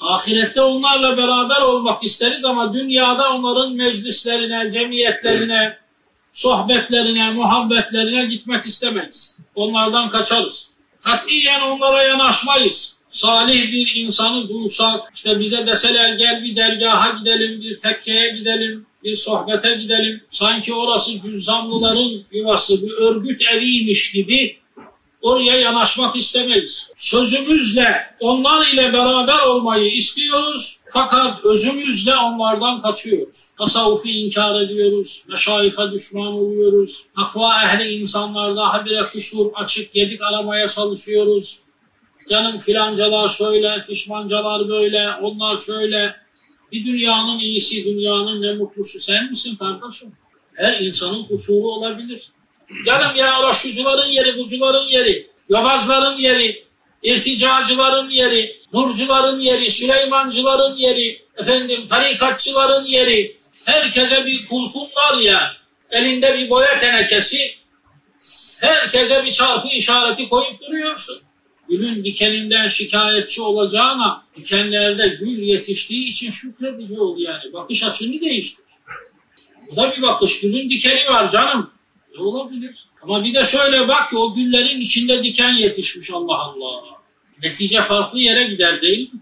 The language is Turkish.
Ahirette onlarla beraber olmak isteriz ama dünyada onların meclislerine, cemiyetlerine, sohbetlerine, muhabbetlerine gitmek istemeyiz. Onlardan kaçarız. Katiyen onlara yanaşmayız. Salih bir insanı bulsak, işte bize deseler gel bir dergaha gidelim, bir tekkeye gidelim, bir sohbete gidelim. Sanki orası cüzzamlıların yuvası, bir örgüt eviymiş gibi oraya yanaşmak istemeyiz. Sözümüzle onlar ile beraber olmayı istiyoruz fakat özümüzle onlardan kaçıyoruz. Tasavvufu inkar ediyoruz, meşayika düşman oluyoruz, takva ehli insanlarda habire kusur açık yedik aramaya çalışıyoruz. Canım filancalar şöyle, fişmancalar böyle, onlar şöyle. Bir dünyanın iyisi, dünyanın ne mutlusu sen misin kardeşim? Her insanın kusuru olabilir. Canım ya raşucuların yeri, bucuların yeri, yobazların yeri, irticacıların yeri, nurcuların yeri, Süleymancıların yeri, efendim tarikatçıların yeri. Herkese bir kulpun var ya, elinde bir boya tenekesi, herkese bir çarpı işareti koyup duruyorsun. Gülün dikeninden şikayetçi olacağına dikenlerde gül yetiştiği için şükredici ol yani. Bakış açını değiştir. Bu da bir bakış. Gülün dikeni var canım. E olabilir. Ama bir de şöyle bak ki o güllerin içinde diken yetişmiş Allah Allah. Netice farklı yere gider değil mi?